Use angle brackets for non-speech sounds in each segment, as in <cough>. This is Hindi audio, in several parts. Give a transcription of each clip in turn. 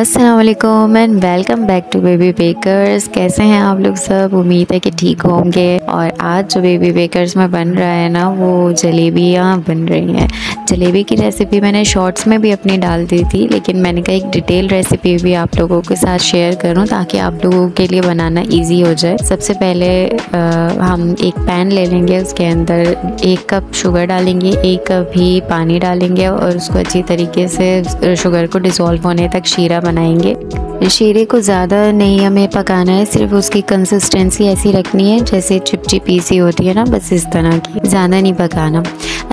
Aslam and welcome back to baby bakers कैसे हैं आप लोग सब? उम्मीद है कि ठीक होंगे। और आज जो बेबी बेकर्स में बन रहा है ना वो जलेबियाँ बन रही हैं। जलेबी की रेसिपी मैंने शॉर्ट्स में भी अपनी डाल दी थी लेकिन मैंने कहा एक डिटेल रेसिपी भी आप लोगों के साथ शेयर करूँ ताकि आप लोगों के लिए बनाना ईजी हो जाए। सबसे पहले आ, हम एक पैन ले लेंगे उसके अंदर एक कप शुगर डालेंगे एक कप ही पानी डालेंगे और उसको अच्छी तरीके से शुगर को डिज़ोल्व होने तक शीरा बनाएँगे। शीरे को ज़्यादा नहीं हमें पकाना है, सिर्फ़ उसकी कंसिस्टेंसी ऐसी रखनी है, जैसे चिपचिपी सी होती है ना, बस इस तरह की, ज़्यादा नहीं पकाना।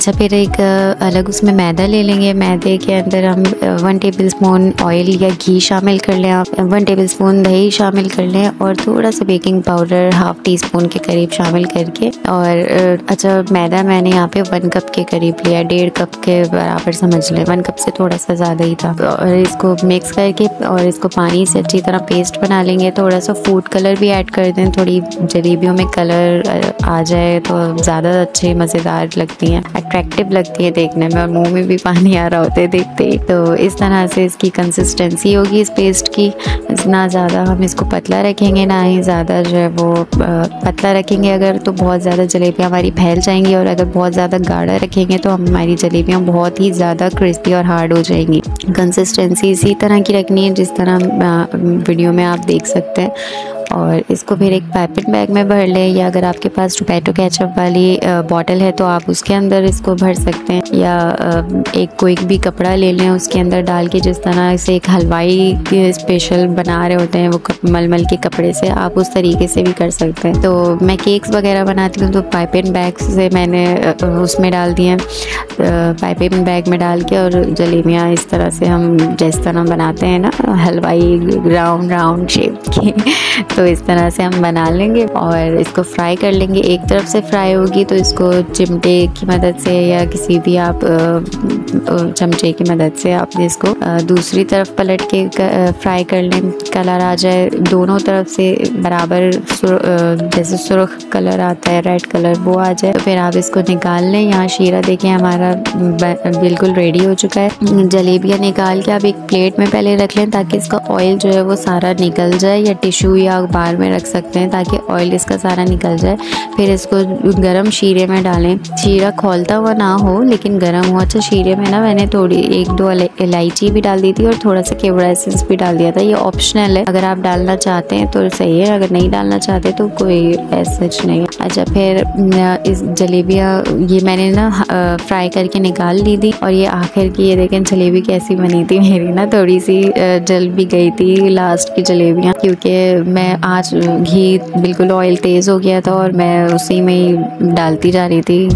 अच्छा फिर एक अलग उसमें मैदा ले लेंगे। मैदे के अंदर हम वन टेबल स्पून ऑयल या घी शामिल कर लें। आप वन टेबल स्पून दही शामिल कर लें और थोड़ा सा baking powder half teaspoon के करीब शामिल करके और अच्छा मैदा मैंने यहाँ पे वन कप के करीब लिया डेढ़ कप के बराबर समझ लें। वन कप से थोड़ा सा ज़्यादा ही था। और इसको मिक्स करके और इसको पानी से अच्छी तरह पेस्ट बना लेंगे। थोड़ा सा फ़ूड कलर भी ऐड कर दें। थोड़ी जलेबियों में कलर आ जाए तो ज़्यादा अच्छे, मज़ेदार लगती हैं। अट्रैक्टिव लगती है देखने में और मुँह में भी पानी आ रहा होता है देखते ही। तो इस तरह से इसकी कंसिस्टेंसी होगी इस पेस्ट की। ना ज़्यादा हम इसको पतला रखेंगे, ना ही ज़्यादा जो है वो पतला रखेंगे। अगर तो बहुत ज़्यादा जलेबियाँ हमारी फैल जाएँगी और अगर बहुत ज़्यादा गाढ़ा रखेंगे तो हमारी जलेबियाँ बहुत ही ज़्यादा क्रिस्पी और हार्ड हो जाएँगी। कंसिस्टेंसी इसी तरह की रखनी है जिस तरह वीडियो में आप देख सकते हैं। और इसको फिर एक पाइपिंग बैग में भर लें, या अगर आपके पास टोमेटो केचप वाली बॉटल है तो आप उसके अंदर इसको भर सकते हैं। या एक कोई भी कपड़ा ले लें, उसके अंदर डाल के जिस तरह से एक हलवाई स्पेशल बना रहे होते हैं, वो मलमल के कपड़े से, आप उस तरीके से भी कर सकते हैं। तो मैं केक्स वगैरह बनाती हूँ तो पाइपिंग बैग से मैंने उसमें डाल दिए पाइपिंग बैग में डाल के और जलेबियाँ इस तरह से हम जिस तरह बनाते हैं ना, हलवाई राउंड राउंड शेप की <laughs> तो इस तरह से हम बना लेंगे और इसको फ्राई कर लेंगे। एक तरफ़ से फ्राई होगी तो इसको चिमटे की मदद से या किसी भी आप चमचे की मदद से आप इसको दूसरी तरफ़ पलट के फ्राई कर लें। कलर आ जाए, दोनों तरफ़ से बराबर जैसे सुरख कलर आता है रेड कलर वो आ जाए। तो फिर आप इसको निकाल लें। यहाँ शीरा देखें, हमारा बिल्कुल रेडी हो चुका है। जलेबियाँ निकाल के आप एक प्लेट में पहले रख लें ताकि इसका ऑयल जो है वो सारा निकल जाए या टिश्यू या बार में रख सकते हैं ताकि ऑयल इसका सारा निकल जाए। फिर इसको गर्म शीरे में डालें। शीरा खोलता हुआ ना हो, लेकिन गर्म हो। अच्छा शीरे में ना मैंने थोड़ी, एक दो इलायची भी डाल दी थी और थोड़ा सा केवड़ा एसेंस भी डाल दिया था। ये ऑप्शनल है। अगर आप डालना चाहते हैं तो सही है। अगर नहीं डालना चाहते तो कोई ऐसा नहीं अच्छा फिर इस जलेबियाँ, ये मैंने ना फ्राई करके निकाल ली थी और ये आखिर की, ये देखें, जलेबी कैसी बनी थी मेरी ना थोड़ी सी जल भी गई थी लास्ट की जलेबियाँ, क्योंकि मैं आज घी बिल्कुल ऑयल तेज़ हो गया था और मैं उसी में ही डालती जा रही थी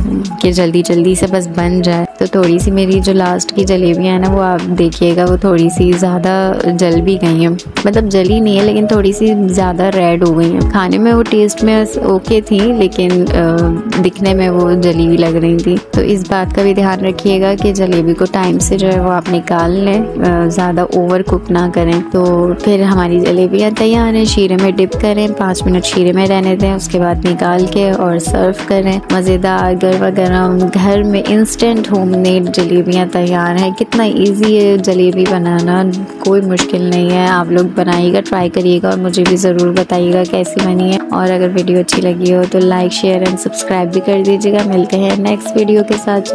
कि जल्दी जल्दी से बस बन जाए। तो थोड़ी सी मेरी जो लास्ट की जलेबियाँ हैं ना, वो आप देखिएगा, वो थोड़ी सी ज़्यादा जल भी गई हैं। मतलब जली नहीं है, लेकिन थोड़ी सी ज़्यादा रेड हो गई हैं। खाने में वो टेस्ट में ओके थी, लेकिन दिखने में वो जली हुई लग रही थी। तो इस बात का भी ध्यान रखिएगा कि जलेबी को टाइम से जो है वो आप निकाल लें ज़्यादा ओवर कुक ना करें। तो फिर हमारी जलेबियाँ तैयार हैं, शीरे में डिप करें, पाँच मिनट शीरे में रहने दें, उसके बाद निकाल के और सर्व करें। मज़ेदार गर्मा गर्म घर में इंस्टेंट होममेड जलेबियाँ तैयार हैं, कितना ईजी है जलेबी बनाना, कोई मुश्किल नहीं है। आप लोग बनाइएगा ट्राई करिएगा और मुझे भी ज़रूर बताइएगा कैसी बनी है। और अगर वीडियो अच्छी लगी हो तो लाइक शेयर एंड सब्सक्राइब भी कर दीजिएगा। मिलते हैं नेक्स्ट वीडियो के साथ।